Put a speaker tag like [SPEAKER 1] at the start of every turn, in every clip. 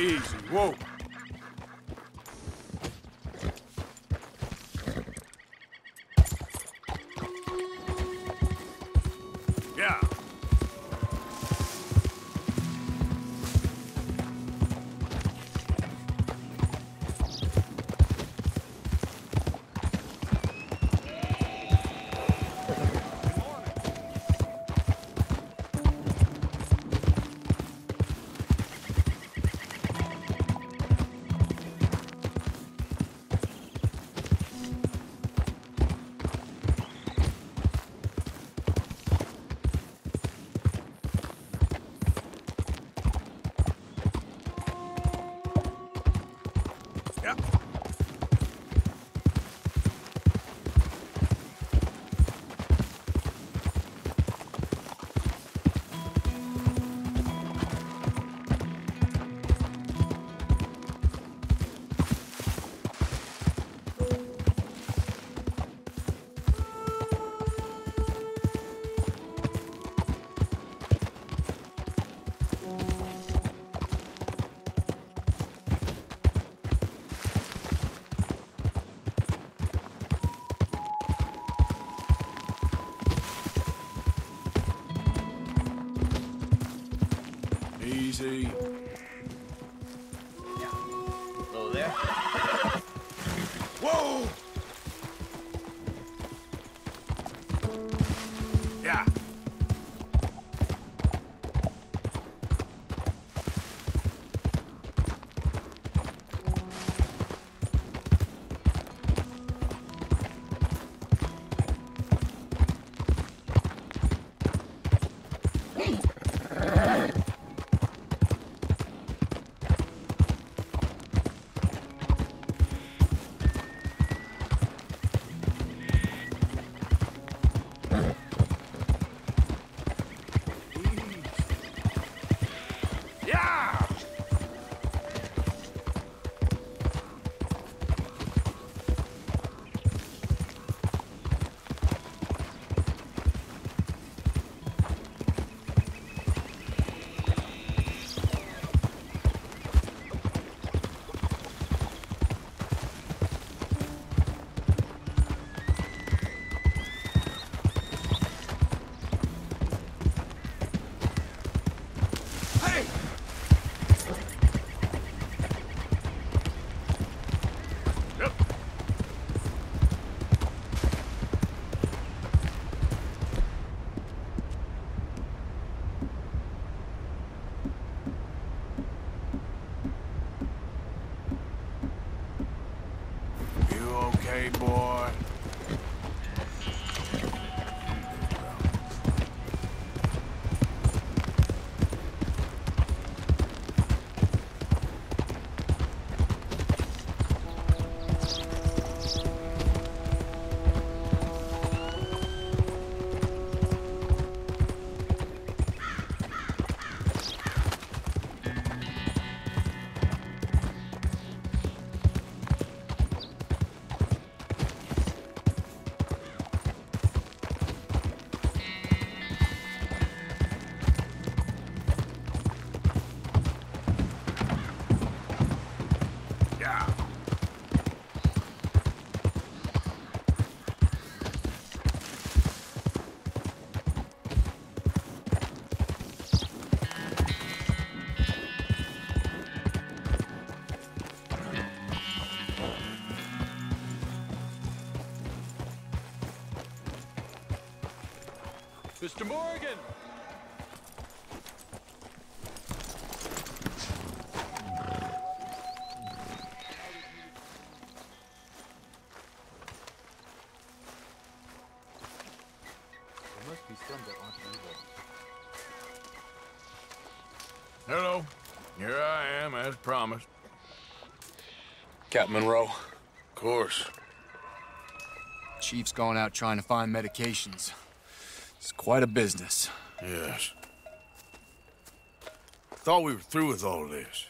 [SPEAKER 1] Easy, whoa.
[SPEAKER 2] Mr. Morgan! There must be some that aren't evil.
[SPEAKER 1] Hello. Here I am, as promised.
[SPEAKER 3] Captain Monroe.
[SPEAKER 1] Of course.
[SPEAKER 3] Chief's gone out trying to find medications. Quite a business.
[SPEAKER 1] Yes. Thought we were through with all this.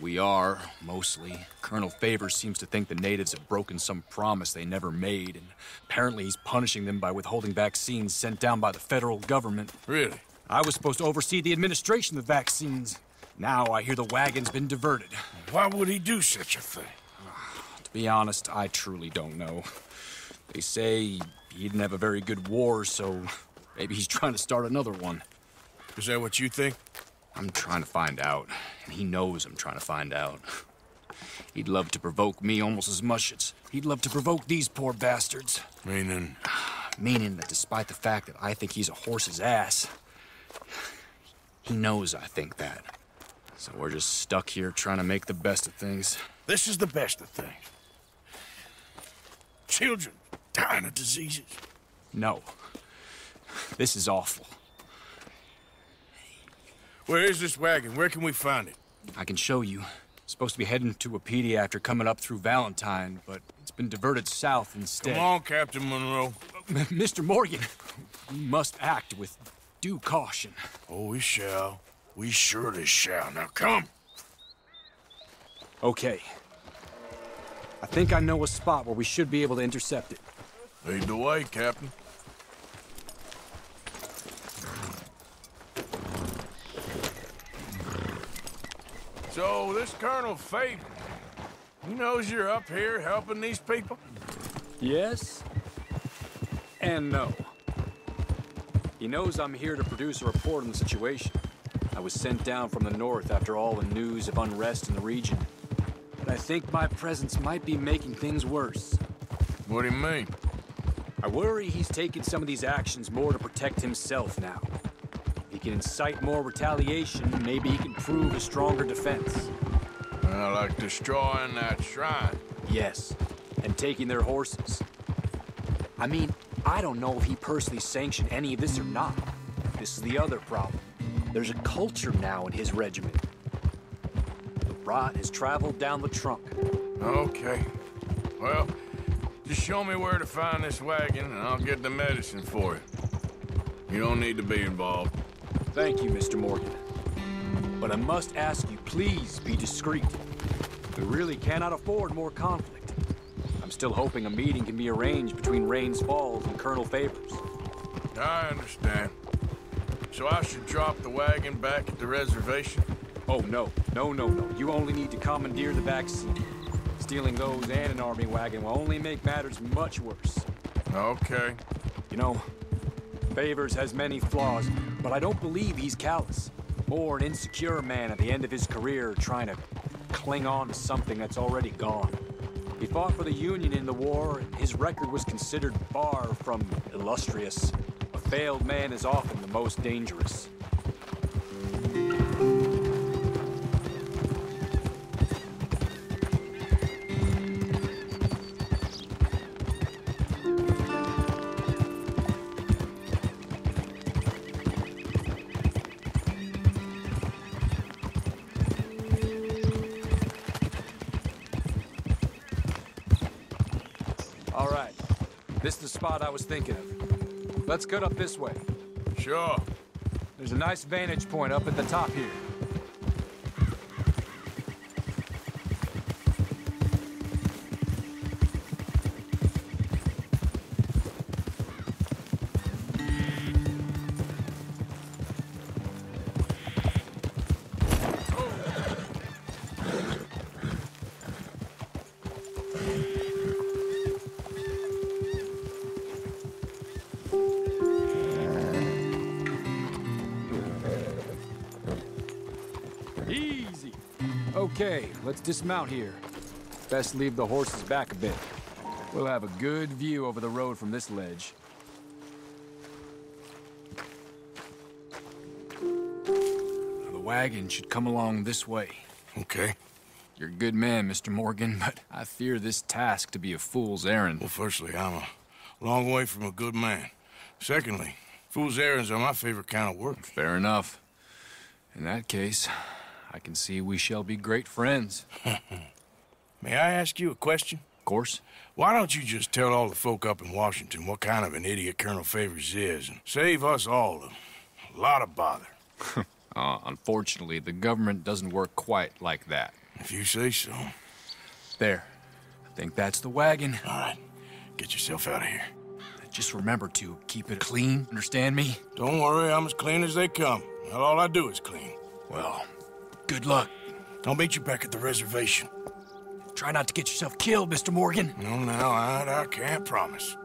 [SPEAKER 3] We are, mostly. Colonel Favors seems to think the natives have broken some promise they never made, and apparently he's punishing them by withholding vaccines sent down by the federal government.
[SPEAKER 1] Really?
[SPEAKER 3] I was supposed to oversee the administration of vaccines. Now I hear the wagon's been diverted.
[SPEAKER 1] Why would he do such a thing?
[SPEAKER 3] To be honest, I truly don't know. They say he didn't have a very good war, so maybe he's trying to start another one.
[SPEAKER 1] Is that what you think?
[SPEAKER 3] I'm trying to find out, and he knows I'm trying to find out. He'd love to provoke me almost as much as he'd love to provoke these poor bastards.
[SPEAKER 1] Meaning,
[SPEAKER 3] Meaning that despite the fact that I think he's a horse's ass, he knows I think that. So we're just stuck here trying to make the best of things.
[SPEAKER 1] this is the best of things. Children dying of diseases.
[SPEAKER 3] No. This is awful.
[SPEAKER 1] Where is this wagon? Where can we find it?
[SPEAKER 3] I can show you. Supposed to be heading to Wapiti after coming up through Valentine, but it's been diverted south instead.
[SPEAKER 1] Come on, Captain Monroe.
[SPEAKER 3] Mr. Morgan, we must act with due caution.
[SPEAKER 1] Oh, we shall. We surely shall. Now come.
[SPEAKER 3] Okay. I think I know a spot where we should be able to intercept it.
[SPEAKER 1] Lead the way, Captain. So, this Colonel Faber, he knows you're up here helping these people?
[SPEAKER 3] Yes and no. He knows I'm here to produce a report on the situation. I was sent down from the north after all the news of unrest in the region. But I think my presence might be making things worse.
[SPEAKER 1] What do you mean?
[SPEAKER 3] I worry he's taking some of these actions more to protect himself now. Can incite more retaliation, maybe he can prove a stronger defense.
[SPEAKER 1] Well, like destroying that shrine.
[SPEAKER 3] Yes, and taking their horses. I mean, I don't know if he personally sanctioned any of this or not. This is the other problem. There's a culture now in his regiment. The rot has traveled down the trunk.
[SPEAKER 1] Okay. Well, just show me where to find this wagon, and I'll get the medicine for you. You don't need to be involved.
[SPEAKER 3] Thank you, Mr. Morgan. But I must ask you, please be discreet. We really cannot afford more conflict. I'm still hoping a meeting can be arranged between Rains Falls and Colonel Favors.
[SPEAKER 1] I understand. So I should drop the wagon back at the reservation?
[SPEAKER 3] Oh, no. No, no, no. You only need to commandeer the vaccines. Stealing those and an army wagon will only make matters much worse.
[SPEAKER 1] Okay.
[SPEAKER 3] You know, Favors has many flaws, but I don't believe he's callous. More an insecure man at the end of his career trying to cling on to something that's already gone. He fought for the Union in the war, and his record was considered far from illustrious. A failed man is often the most dangerous. Thinking of. Let's get up this way.
[SPEAKER 1] Sure.
[SPEAKER 3] There's a nice vantage point up at the top here. Let's dismount here. Best leave the horses back a bit. We'll have a good view over the road from this ledge. The wagon should come along this way.
[SPEAKER 1] Okay.
[SPEAKER 3] You're a good man, Mr. Morgan, but I fear this task to be a fool's errand.
[SPEAKER 1] Well, firstly, I'm a long way from a good man. Secondly, fool's errands are my favorite kind of work.
[SPEAKER 3] Fair enough. In that case, I can see we shall be great friends.
[SPEAKER 1] May I ask you a question?
[SPEAKER 3] Of course.
[SPEAKER 1] Why don't you just tell all the folk up in Washington what kind of an idiot Colonel Favors is and save us all a lot of bother?
[SPEAKER 3] Uh, unfortunately, the government doesn't work quite like that.
[SPEAKER 1] If you say so.
[SPEAKER 3] There. I think that's the wagon.
[SPEAKER 1] All right, get yourself out of here.
[SPEAKER 3] Just remember to keep it clean, understand me?
[SPEAKER 1] Don't worry, I'm as clean as they come. All I do is clean.
[SPEAKER 3] Well, Good luck.
[SPEAKER 1] I'll meet you back at the reservation.
[SPEAKER 3] Try not to get yourself killed, Mr. Morgan.
[SPEAKER 1] No, no, I, I can't promise.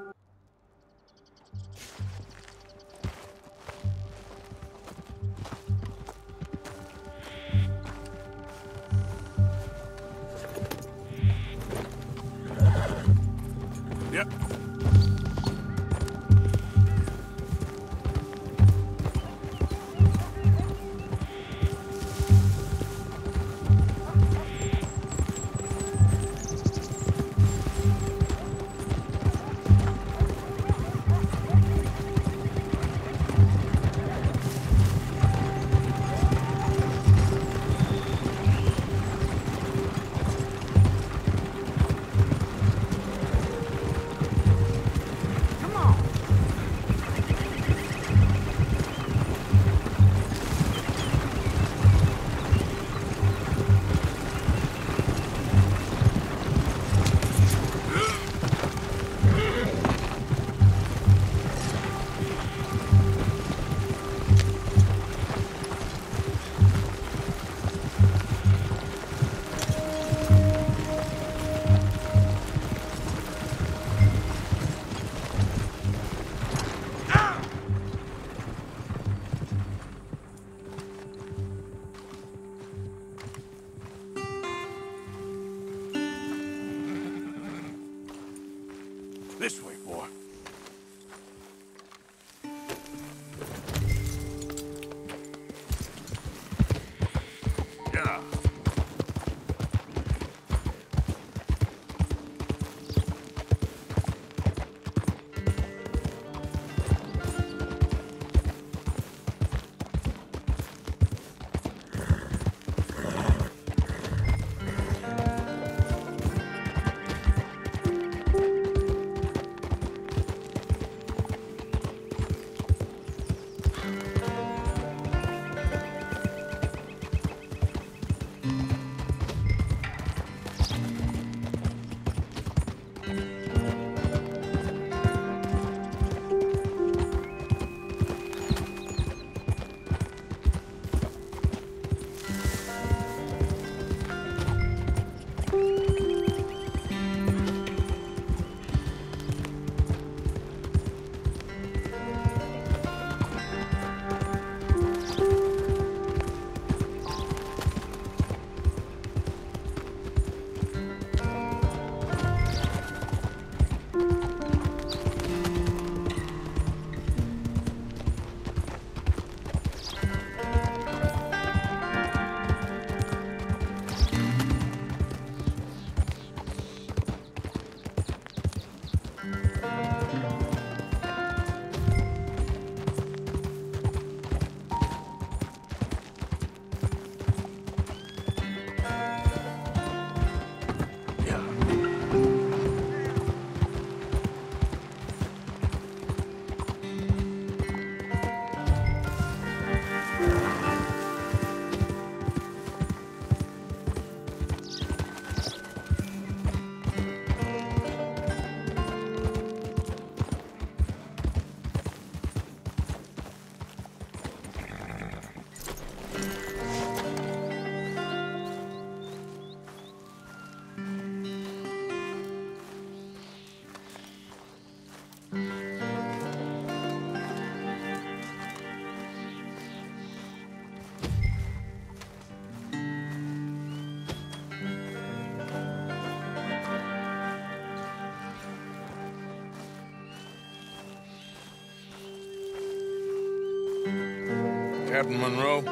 [SPEAKER 1] Captain Monroe,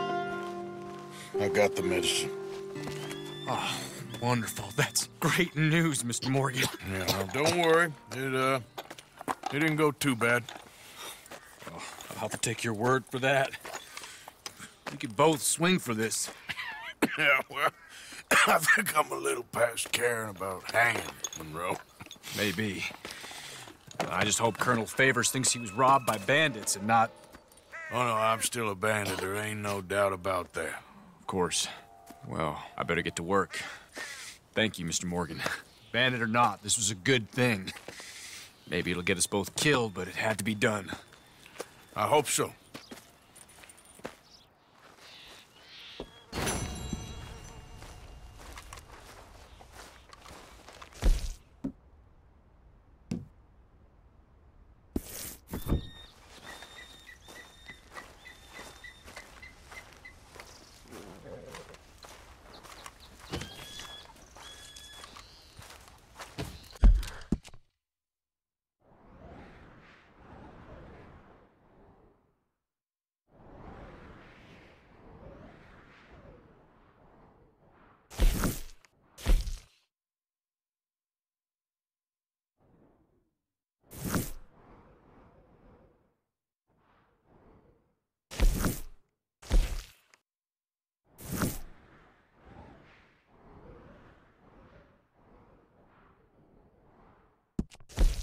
[SPEAKER 1] I got the medicine.
[SPEAKER 3] Oh, wonderful. That's great news, Mr. Morgan.
[SPEAKER 1] Yeah, well, don't worry. It, uh, it didn't go too bad.
[SPEAKER 3] I'll have to take your word for that. We could both swing for this.
[SPEAKER 1] Yeah, well, I think I'm a little past caring about hanging, Monroe.
[SPEAKER 3] Maybe. I just hope Colonel Favors thinks he was robbed by bandits and not,
[SPEAKER 1] Oh, no, I'm still a bandit. There ain't no doubt about that.
[SPEAKER 3] of course. Well, I better get to work. Thank you, Mr. Morgan. Bandit or not, this was a good thing. Maybe it'll get us both killed, but it had to be done.
[SPEAKER 1] I hope so.
[SPEAKER 4] you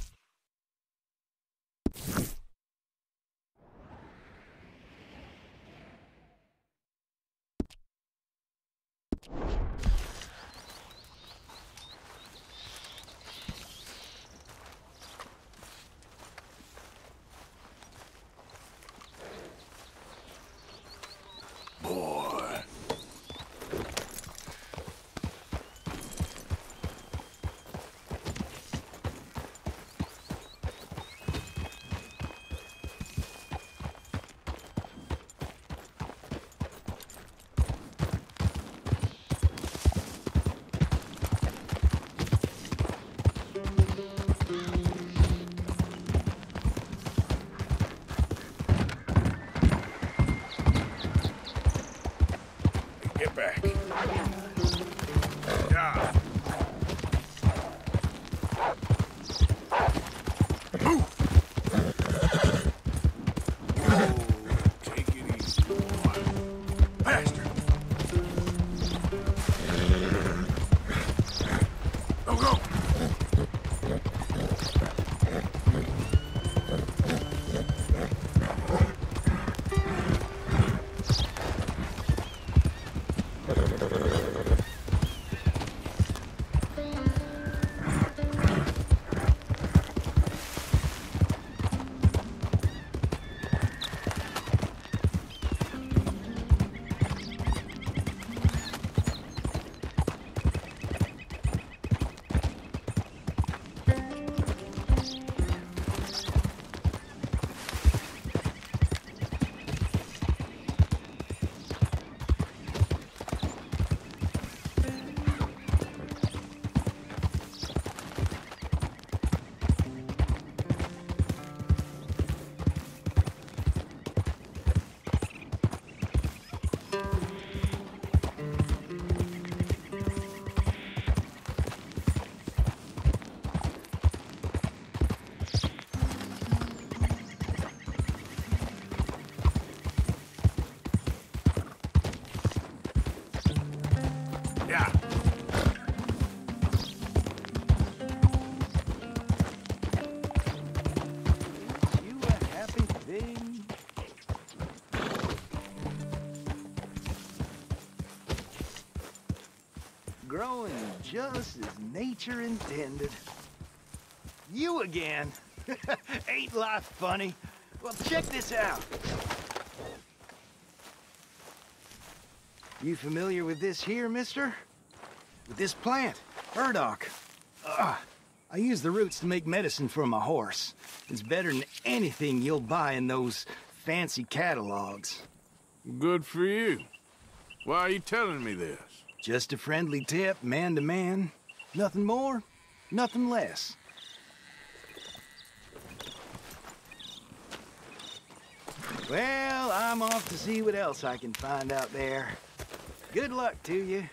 [SPEAKER 4] just as nature intended. You again? Ain't life funny? Well, check this out. You familiar with this here, mister? With this plant, burdock. Ugh. I use the roots to make medicine for my horse. It's better than anything you'll buy in those fancy catalogs.
[SPEAKER 1] Good for you. Why are you telling me this?
[SPEAKER 4] Just a friendly tip, man to man. Nothing more, nothing less. Well, I'm off to see what else I can find out there. Good luck to you.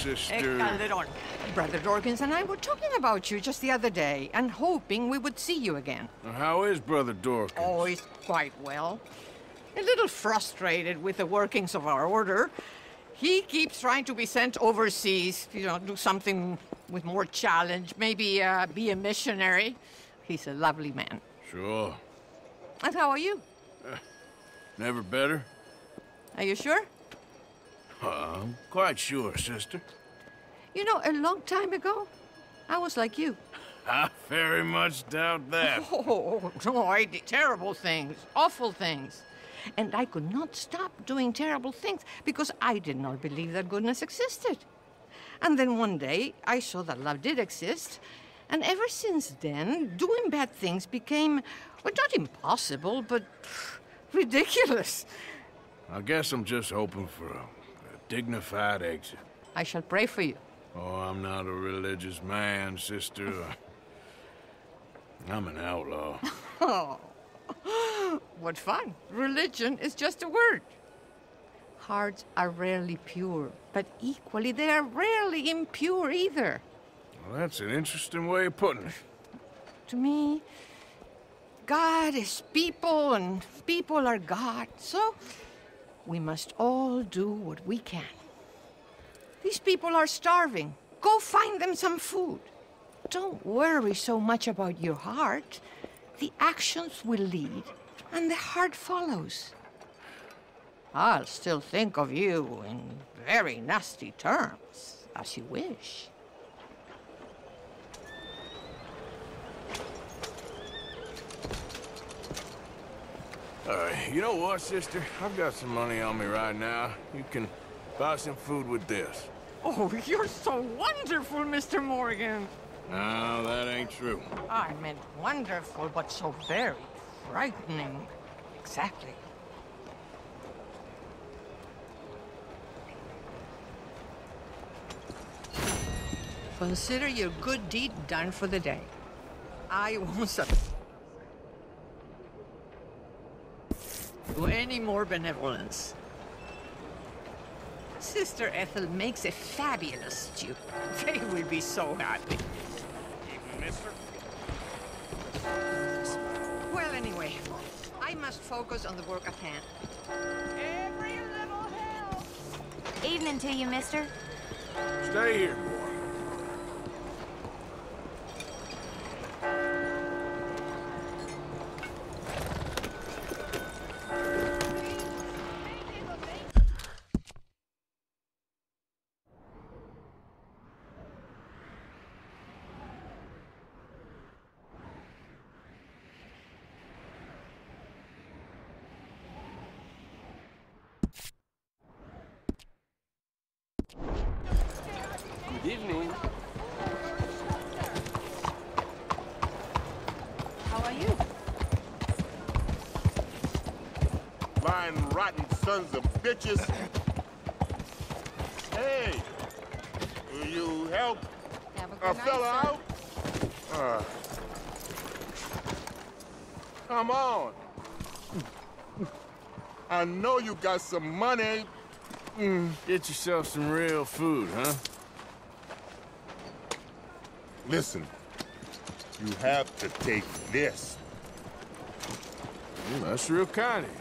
[SPEAKER 1] Sister.
[SPEAKER 5] Calderon. Brother Dorkins and I were talking about you just the other day and hoping we would see you again.
[SPEAKER 1] How is Brother Dorkins?
[SPEAKER 5] Oh, he's quite well. A little frustrated with the workings of our order. He keeps trying to be sent overseas, you know, do something with more challenge, maybe uh, be a missionary. He's a lovely man.
[SPEAKER 1] Sure.
[SPEAKER 5] And how are you?
[SPEAKER 1] Never better?
[SPEAKER 5] Are you sure?
[SPEAKER 1] I'm quite sure, sister.
[SPEAKER 5] You know, a long time ago, I was like you.
[SPEAKER 1] I very much doubt that.
[SPEAKER 5] Oh, no, I did terrible things, awful things. And I could not stop doing terrible things because I did not believe that goodness existed. And then one day I saw that love did exist. And ever since then, doing bad things became, well, not impossible, but ridiculous.
[SPEAKER 1] I guess I'm just hoping for a, a dignified exit.
[SPEAKER 5] I shall pray for you.
[SPEAKER 1] Oh, I'm not a religious man, sister. I'm an outlaw.
[SPEAKER 5] Oh, what fun. Religion is just a word. Hearts are rarely pure, but equally they are rarely impure either.
[SPEAKER 1] Well, that's an interesting way of putting it.
[SPEAKER 5] To me, God is people and people are God. So we must all do what we can. These people are starving. Go find them some food. Don't worry so much about your heart. The actions will lead, and the heart follows. I'll still think of you in very nasty terms, as you wish.
[SPEAKER 1] All right, you know what, sister? I've got some money on me right now. You can buy some food with this.
[SPEAKER 5] Oh, you're so wonderful, Mr. Morgan.
[SPEAKER 1] No, that ain't true.
[SPEAKER 5] I meant wonderful, but so very frightening. Exactly. Consider your good deed done for the day. I won't sub- do any more benevolence. Sister Ethel makes a fabulous stew. They will be so happy. Well, anyway, I must focus on the work at hand. Every little helps.
[SPEAKER 6] Evening to you, mister.
[SPEAKER 1] Stay here, boy.
[SPEAKER 7] Sons of bitches. Hey, will you help
[SPEAKER 5] a
[SPEAKER 7] a fella
[SPEAKER 5] night,
[SPEAKER 7] out? Uh, come on. I know you got some money.
[SPEAKER 1] Get yourself some real food, huh?
[SPEAKER 7] Listen, you have to take this.
[SPEAKER 1] Mm, that's real kind of you.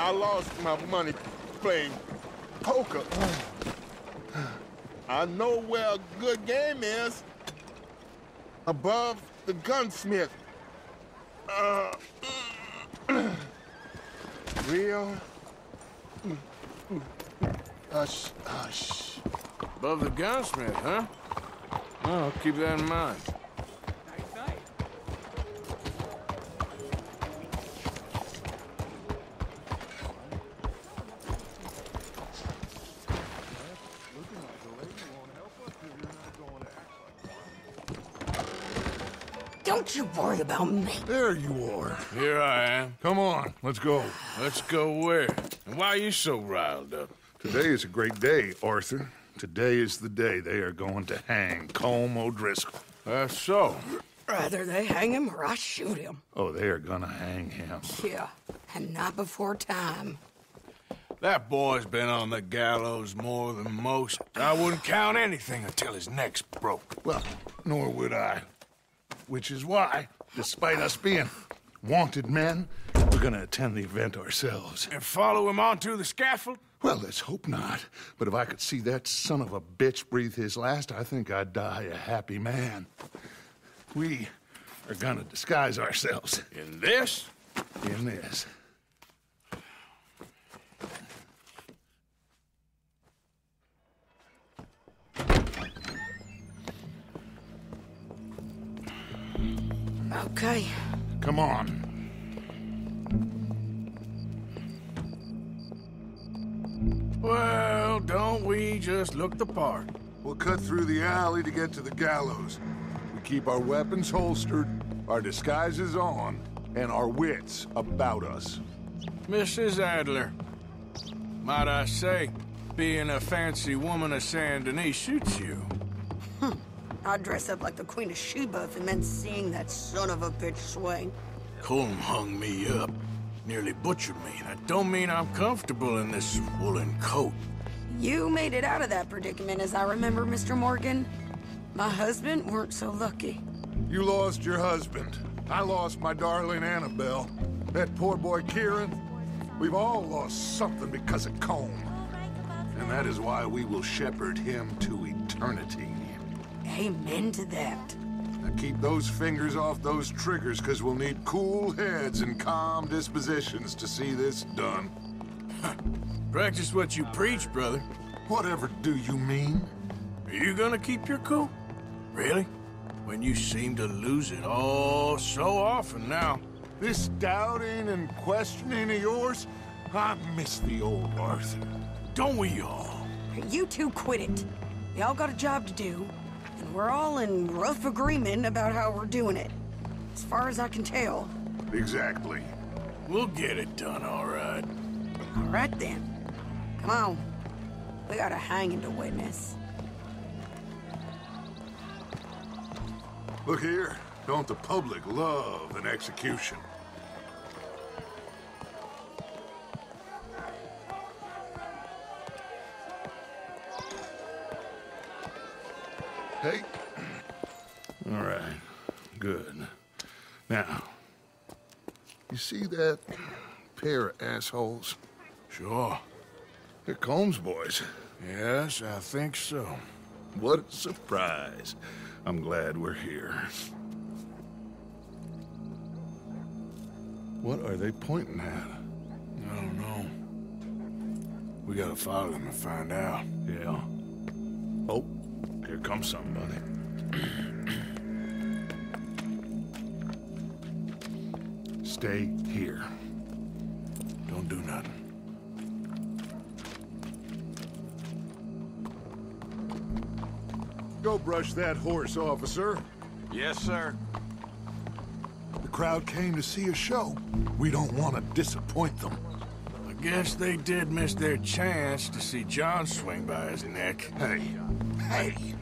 [SPEAKER 7] I lost my money playing poker. I know where a good game is. Above the gunsmith. Uh, real. Hush, hush.
[SPEAKER 1] Above the gunsmith, huh? I'll keep that in mind.
[SPEAKER 8] Don't you worry about me.
[SPEAKER 9] There you are.
[SPEAKER 1] Here I am.
[SPEAKER 9] Come on, let's go.
[SPEAKER 1] Let's go where? And why are you so riled up?
[SPEAKER 9] Today is a great day, Arthur. Today is the day they are going to hang Colm O'Driscoll.
[SPEAKER 1] That's so.
[SPEAKER 8] Rather they hang him or I shoot him.
[SPEAKER 9] Oh, they are gonna hang him.
[SPEAKER 8] Yeah, and not before time.
[SPEAKER 1] That boy's been on the gallows more than most. I wouldn't count anything until his neck's broke.
[SPEAKER 9] Well, nor would I. Which is why, despite us being wanted men, we're gonna attend the event ourselves.
[SPEAKER 1] And follow him onto the scaffold?
[SPEAKER 9] Well, let's hope not. But if I could see that son of a bitch breathe his last, I think I'd die a happy man. We are gonna disguise ourselves
[SPEAKER 1] In this?
[SPEAKER 9] in this.
[SPEAKER 8] Okay.
[SPEAKER 9] Come on.
[SPEAKER 1] Well, don't we just look the part?
[SPEAKER 9] We'll cut through the alley to get to the gallows. We keep our weapons holstered, our disguises on, and our wits about us.
[SPEAKER 1] Mrs. Adler, might I say, being a fancy woman of Saint Denis suits you.
[SPEAKER 8] I'd dress up like the Queen of Sheba if it meant seeing that son of a bitch swing.
[SPEAKER 1] Colm hung me up, nearly butchered me. And that don't mean I'm comfortable in this woolen coat.
[SPEAKER 8] You made it out of that predicament, as I remember, Mr. Morgan. My husband weren't so lucky.
[SPEAKER 9] You lost your husband. I lost my darling Annabelle. That poor boy Kieran. We've all lost something because of Colm. And that is why we will shepherd him to eternity.
[SPEAKER 8] Amen to that.
[SPEAKER 9] Now keep those fingers off those triggers, because we'll need cool heads and calm dispositions to see this done.
[SPEAKER 1] Practice what you preach, brother.
[SPEAKER 9] Whatever do you mean?
[SPEAKER 1] Are you gonna keep your cool? Really? When you seem to lose it all so often now.
[SPEAKER 9] This doubting and questioning of yours? I miss the old Arthur.
[SPEAKER 1] Don't we all?
[SPEAKER 8] You two quit it. Y'all got a job to do, and we're all in rough agreement about how we're doing it. As far as I can tell.
[SPEAKER 9] Exactly.
[SPEAKER 1] We'll get it done, all right.
[SPEAKER 8] All right then. Come on. We got a hanging to witness.
[SPEAKER 9] Look here. Don't the public love an execution? Hey. All right. Good. Now, you see that pair of assholes?
[SPEAKER 1] Sure.
[SPEAKER 9] They're Colm's boys.
[SPEAKER 1] Yes, I think so.
[SPEAKER 9] What a surprise. I'm glad we're here. What are they pointing at?
[SPEAKER 1] I don't know. We gotta follow them and find out.
[SPEAKER 9] Yeah. Oh, here comes somebody. Stay here.
[SPEAKER 1] Don't do nothing.
[SPEAKER 9] Go brush that horse, officer.
[SPEAKER 1] Yes, sir.
[SPEAKER 9] The crowd came to see a show. We don't want to disappoint them.
[SPEAKER 1] I guess they did miss their chance to see John swing by his neck.
[SPEAKER 9] Hey, hey,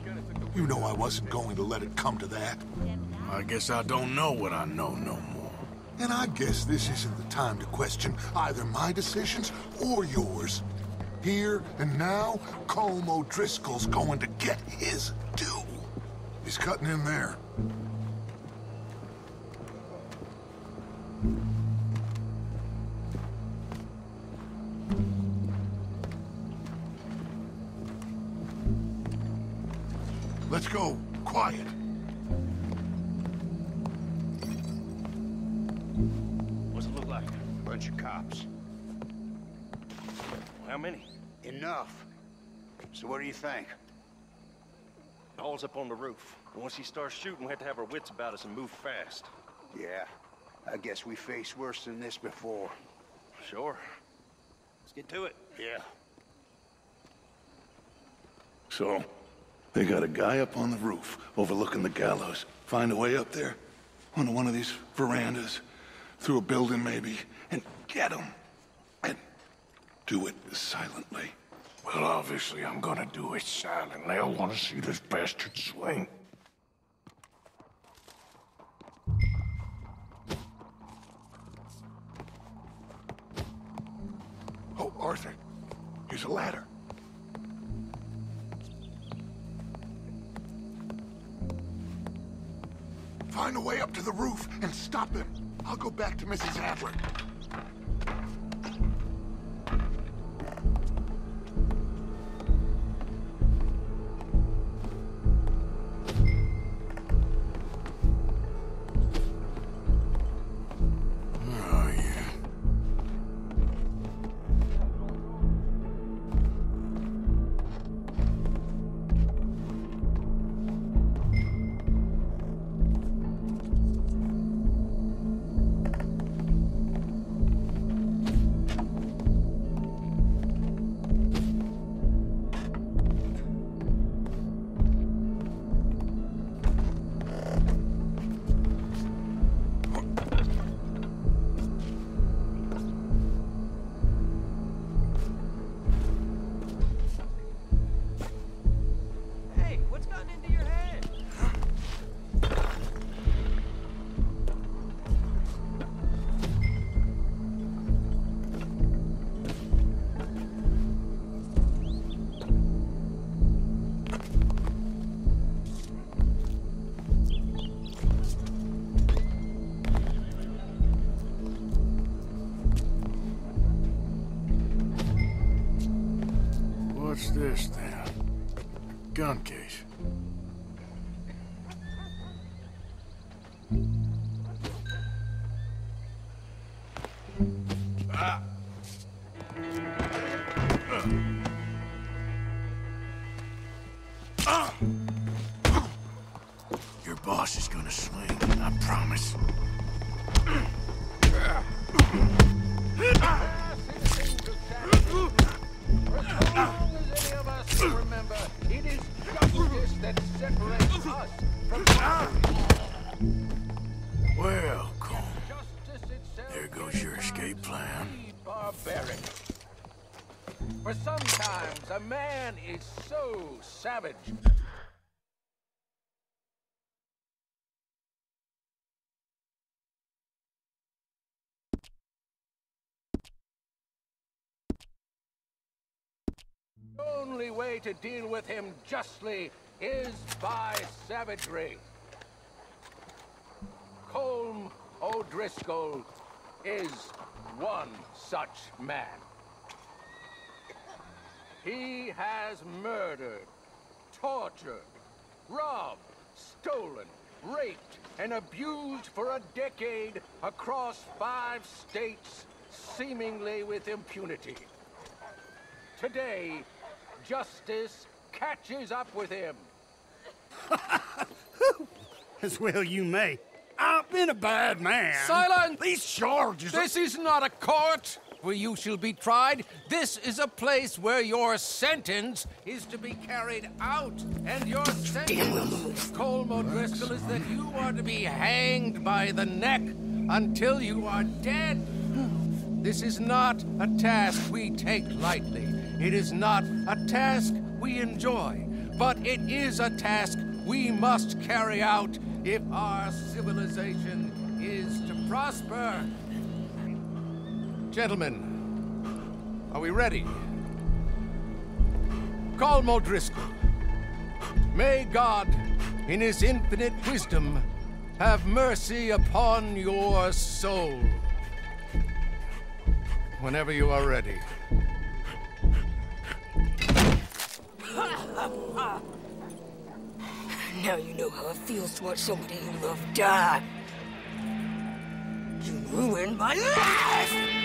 [SPEAKER 9] you know I wasn't going to let it come to that.
[SPEAKER 1] I guess I don't know what I know no more.
[SPEAKER 9] And I guess this isn't the time to question either my decisions or yours. Here and now, Colm O'Driscoll's going to get his due. He's cutting in there. Let's go. Quiet.
[SPEAKER 6] What's it look like?
[SPEAKER 10] Bunch of cops.
[SPEAKER 6] How many?
[SPEAKER 10] Enough. So what do you think?
[SPEAKER 6] All's up on the roof. Once he starts shooting, we have to have our wits about us and move fast.
[SPEAKER 10] Yeah. I guess we faced worse than this before.
[SPEAKER 6] Sure. Let's get to it.
[SPEAKER 10] Yeah.
[SPEAKER 9] So, they got a guy up on the roof overlooking the gallows. Find a way up there, onto one of these verandas, through a building maybe, and get him. And do it silently.
[SPEAKER 1] Well, obviously I'm gonna do it silently. I wanna see this bastard swing.
[SPEAKER 9] Oh, Arthur, here's a ladder. Stop him. I'll go back to Mrs. Adler.
[SPEAKER 11] So savage The only way to deal with him justly is by savagery. Colm O'Driscoll is one such man. He has murdered, tortured, robbed, stolen, raped, and abused for a decade across five states, seemingly with impunity. Today, justice catches up with him.
[SPEAKER 10] As well you may. I've been a bad man.
[SPEAKER 11] Silence!
[SPEAKER 10] These charges
[SPEAKER 11] This is not a court where you shall be tried. This is a place where your sentence is to be carried out. And your sentence, Colm O'Driscoll, is that you are to be hanged by the neck until you are dead. This is not a task we take lightly. It is not a task we enjoy. But it is a task we must carry out if our civilization is to prosper. Gentlemen, are we ready? Colm O'Driscoll, may God, in his infinite wisdom, have mercy upon your soul. Whenever you are ready.
[SPEAKER 9] now you know how it feels to watch somebody you love die. You ruined my life!